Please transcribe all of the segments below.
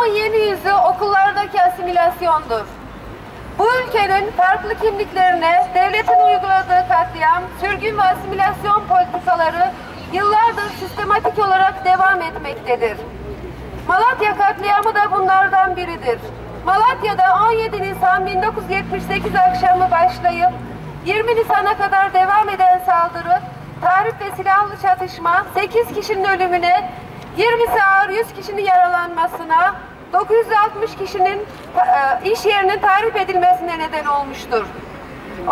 Katliamın yeni yüzü okullardaki asimilasyondur. Bu ülkenin farklı kimliklerine devletin uyguladığı katliam, sürgün ve asimilasyon politikaları yıllardır sistematik olarak devam etmektedir. Malatya katliamı da bunlardan biridir. Malatya'da 17 Nisan 1978 akşamı başlayıp 20 Nisan'a kadar devam eden saldırı, tahrip ve silahlı çatışma 8 kişinin ölümüne, 20'si ağır 100 kişinin yaralanmasına, 960 kişinin e, iş yerinin tahrip edilmesine neden olmuştur.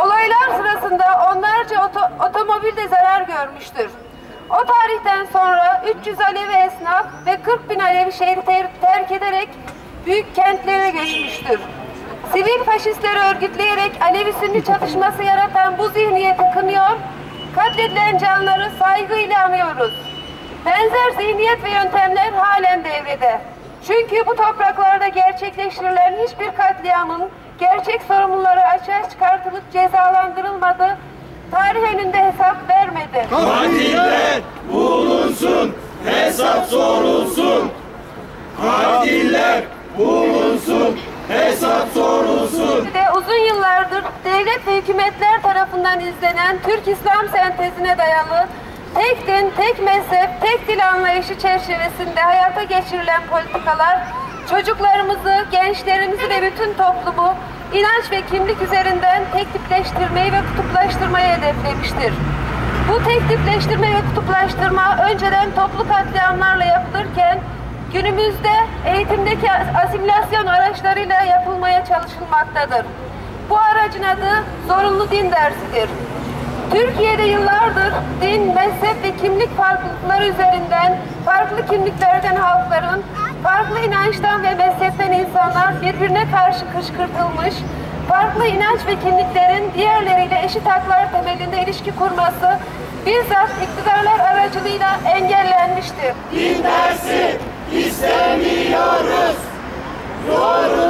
Olaylar sırasında onlarca oto, otomobil de zarar görmüştür. O tarihten sonra 300 Alevi esnaf ve 40 bin Alevi şehri ter terk ederek büyük kentlere geçmiştir. Sivil faşistleri örgütleyerek Alevi-Sünni çatışması yaratan bu zihniyeti kınıyor, katledilen canları saygıyla anıyoruz. Benzer zihniyet ve yöntemler halen devrede. Çünkü bu topraklarda gerçekleştirilen hiçbir katliamın gerçek sorumluları açığa çıkartılıp cezalandırılmadı, tarih önünde hesap vermedi. Katiller bulunsun, hesap sorulsun. Katiller bulunsun, hesap sorulsun. de uzun yıllardır devlet ve hükümetler tarafından izlenen Türk İslam sentezine dayalı tek din, tek mezhep, tek dil anlayışı çerçevesinde hayata geçirilen politikalar çocuklarımızı, gençlerimizi ve bütün toplumu inanç ve kimlik üzerinden tek tipleştirmeyi ve kutuplaştırmayı hedeflemiştir. Bu tek tipleştirme ve kutuplaştırma önceden toplu katliamlarla yapılırken günümüzde eğitimdeki asimilasyon araçlarıyla yapılmaya çalışılmaktadır. Bu aracın adı zorunlu din dersidir. Türkiye'de yıllardır din, mezhep ve kimlik farklılıkları üzerinden farklı kimliklerden halkların, farklı inançtan ve mezhepten insanlar birbirine karşı kışkırtılmış, farklı inanç ve kimliklerin diğerleriyle eşit haklar temelinde ilişki kurması bizzat iktidarlar aracılığıyla engellenmiştir. Din dersi istemiyoruz. Zorunlu.